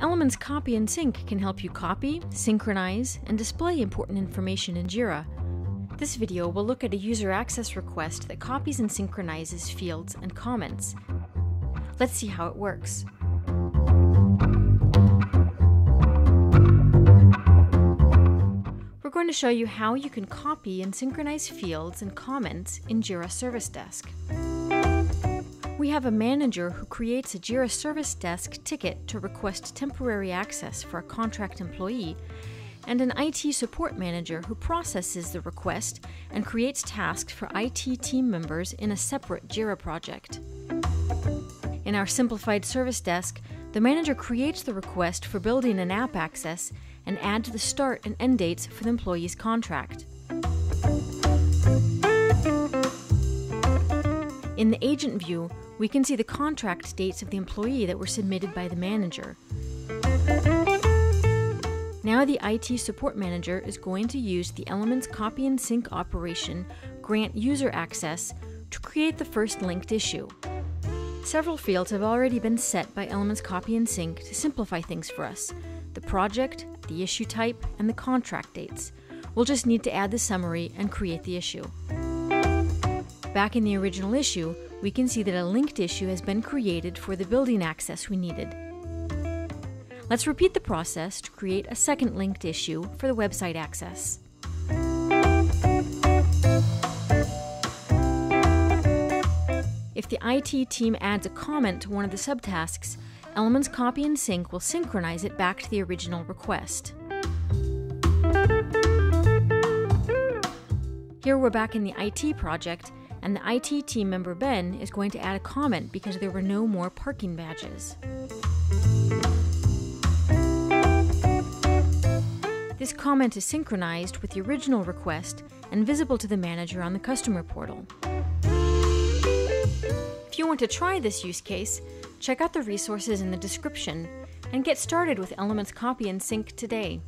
Elements Copy and Sync can help you copy, synchronize, and display important information in Jira. This video will look at a user access request that copies and synchronizes fields and comments. Let's see how it works. We're going to show you how you can copy and synchronize fields and comments in Jira Service Desk. We have a manager who creates a Jira Service Desk ticket to request temporary access for a contract employee, and an IT support manager who processes the request and creates tasks for IT team members in a separate Jira project. In our simplified service desk, the manager creates the request for building an app access and adds the start and end dates for the employee's contract. In the agent view, we can see the contract dates of the employee that were submitted by the manager. Now the IT support manager is going to use the Elements copy and sync operation grant user access to create the first linked issue. Several fields have already been set by Elements copy and sync to simplify things for us. The project, the issue type, and the contract dates. We'll just need to add the summary and create the issue. Back in the original issue, we can see that a linked issue has been created for the building access we needed. Let's repeat the process to create a second linked issue for the website access. If the IT team adds a comment to one of the subtasks, Elements Copy and Sync will synchronize it back to the original request. Here we're back in the IT project, and the IT team member Ben is going to add a comment because there were no more parking badges. This comment is synchronized with the original request and visible to the manager on the customer portal. If you want to try this use case, check out the resources in the description and get started with Elements Copy and Sync today.